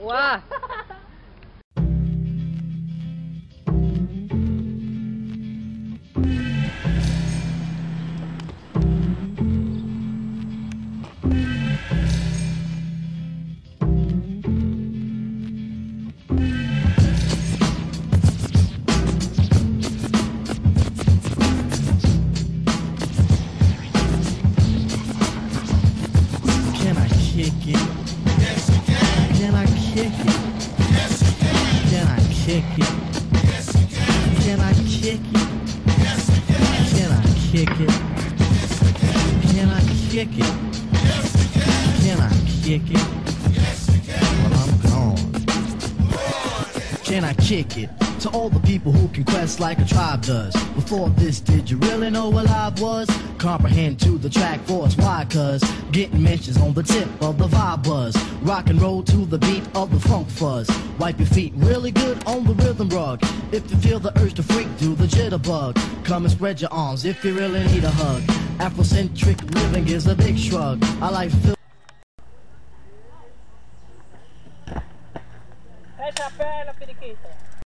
Wow. Can I kick it? Kick it? Can. I kick it? Can. I kick it? Can. I kick it? Can I kick it? Can. I kick it? Well, I'm gone. Can I kick it? To all the people who can quest like a tribe does. Before this, did you really know what live was? Comprehend to the track force. Why? Cause getting mentions on the tip of the vibe buzz. Rock and roll to the beat of the funk fuzz. Wipe your feet really good on the rhythm rug. If you feel the urge to freak, do the jitterbug. Come and spread your arms if you really need a hug. Afrocentric living is a big shrug. I like. Fecha perna, periquita.